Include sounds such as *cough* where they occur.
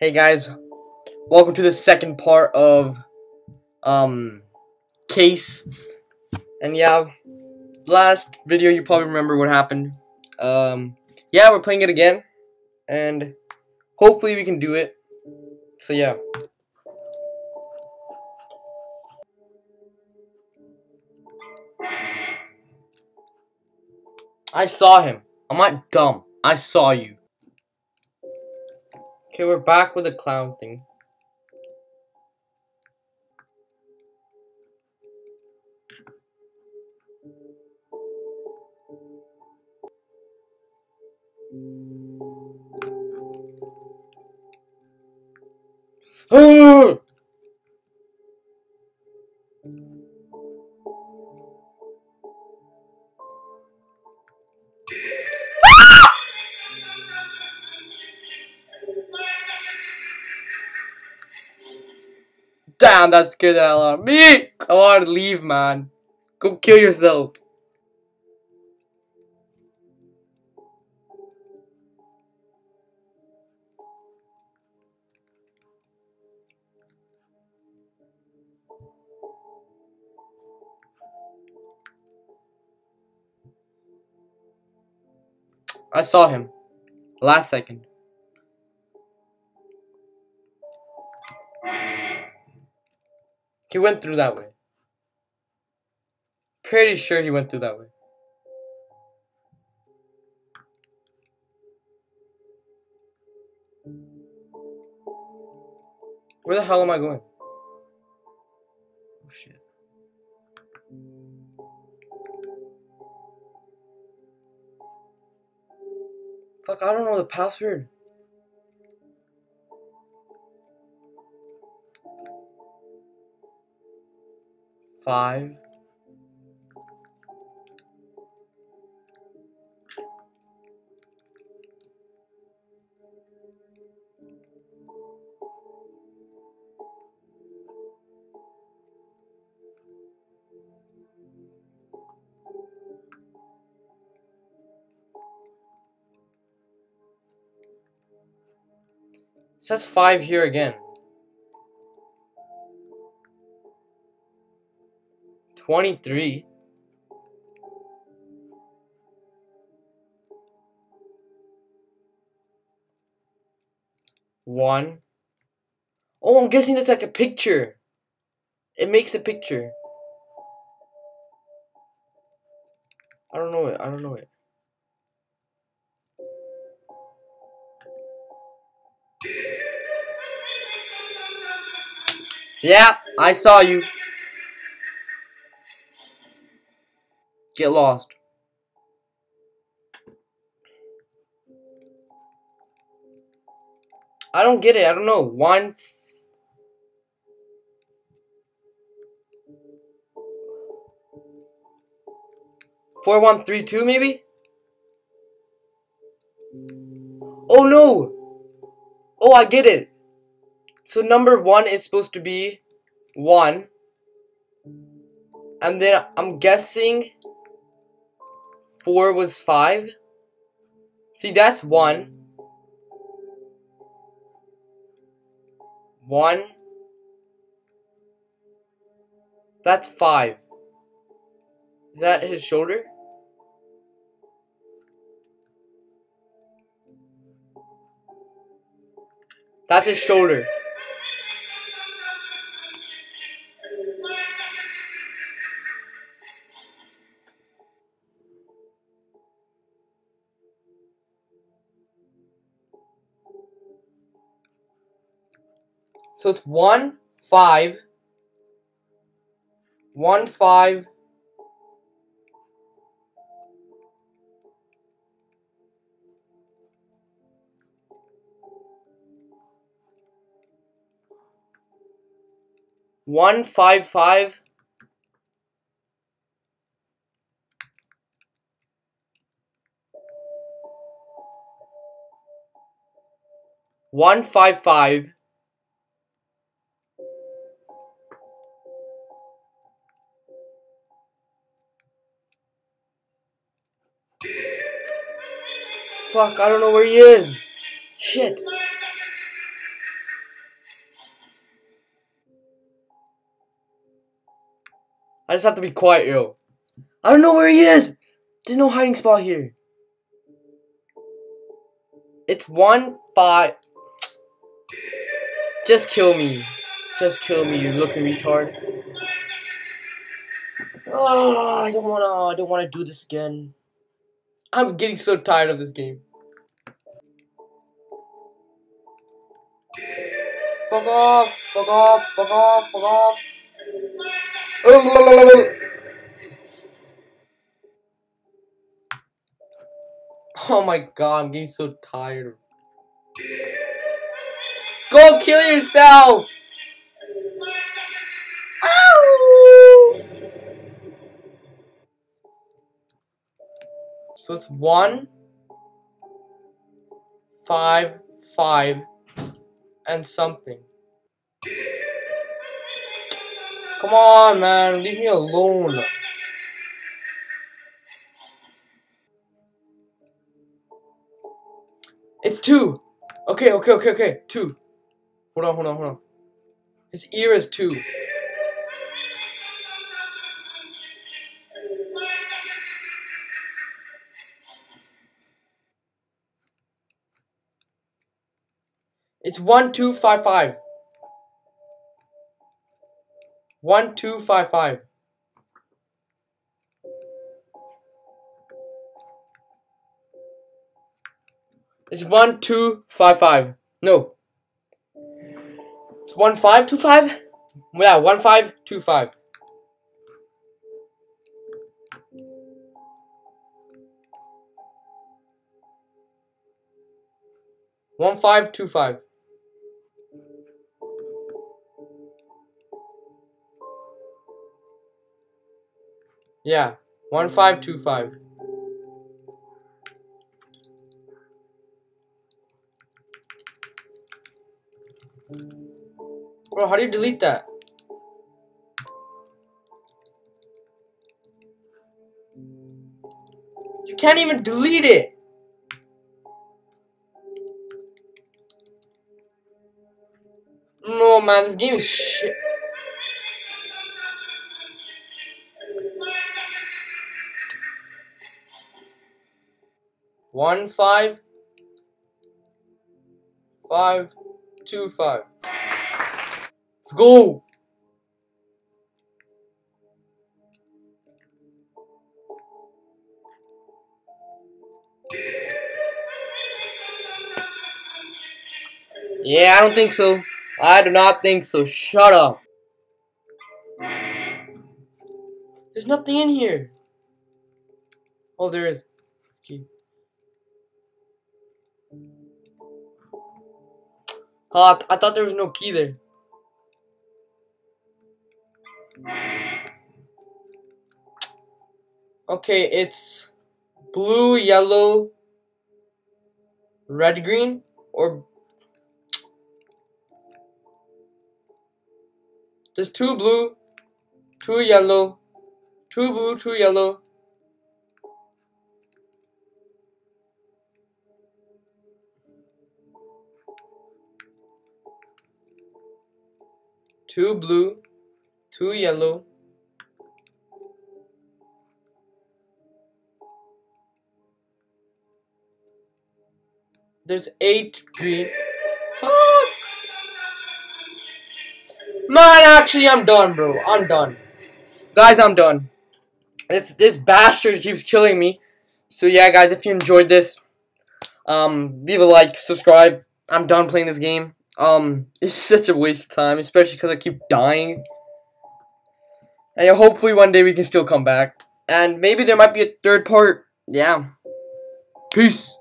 Hey guys, welcome to the second part of um case. And yeah, last video you probably remember what happened. Um yeah, we're playing it again and hopefully we can do it. So yeah. I saw him. I'm not dumb. I saw you. Okay, we're back with the clown thing. Damn, that scared the hell out of me! Come on, leave, man. Go kill yourself. I saw him. Last second. He went through that way. Pretty sure he went through that way. Where the hell am I going? Oh shit. Fuck, I don't know the password. Five. Says five here again. Twenty-three. One. Oh, I'm guessing that's like a picture. It makes a picture. I don't know it. I don't know it. Yeah, I saw you. Get lost. I don't get it. I don't know. One. Four one three two maybe. Oh no! Oh, I get it. So number one is supposed to be one. And then I'm guessing four was five. See, that's one. One. That's five. Is that his shoulder? That's his shoulder. So it's one, five, one, five, one, five, five, one, five, five, Fuck, I don't know where he is. Shit. I just have to be quiet, yo. I don't know where he is. There's no hiding spot here. It's one five. Just kill me. Just kill me, you looking retard. Oh, I don't wanna. I don't wanna do this again. I'm getting so tired of this game. Fuck off! Fuck off! Fuck off! Fuck off! *laughs* Oh my god, I'm getting so tired. Go kill yourself! Ow! So it's one, five, five, and something. Come on, man, leave me alone. It's two. Okay, okay, okay, okay. Two. Hold on, hold on, hold on. His ear is two. It's one, two, five, five. One, two, five, five. It's one, two, five, five. No. It's one, five, two, five? Yeah, one, five, two, five. One, five, two, five. Yeah, one, five, two, five. Bro, how do you delete that? You can't even delete it! No, man, this game is shit. One, five, five, two, five. Let's go! Yeah, I don't think so. I do not think so. Shut up. There's nothing in here. Oh, there is. Oh, I, th I thought there was no key there. Okay, it's blue, yellow, red, green, or there's two blue, two yellow, two blue, two yellow. Two blue, two yellow, There's eight green. Fuck! Man, actually, I'm done, bro. I'm done. Guys, I'm done. This this bastard keeps killing me. So yeah, guys, if you enjoyed this, um, leave a like, subscribe. I'm done playing this game. Um, *laughs* it's such a waste of time, especially because I keep dying. And hopefully one day we can still come back. And maybe there might be a third part. Yeah. Peace.